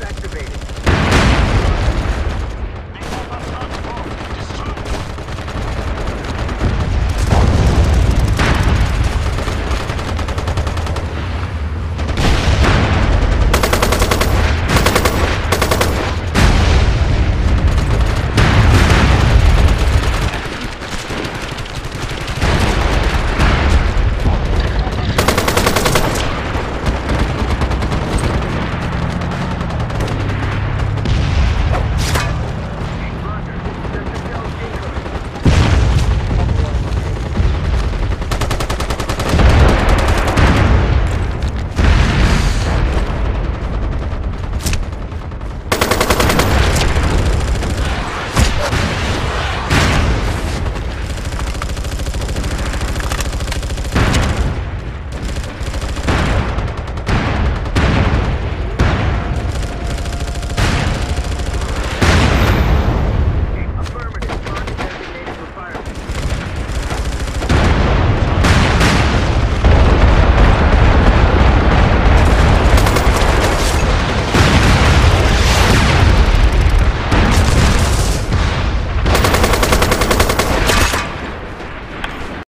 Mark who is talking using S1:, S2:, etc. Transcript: S1: activated.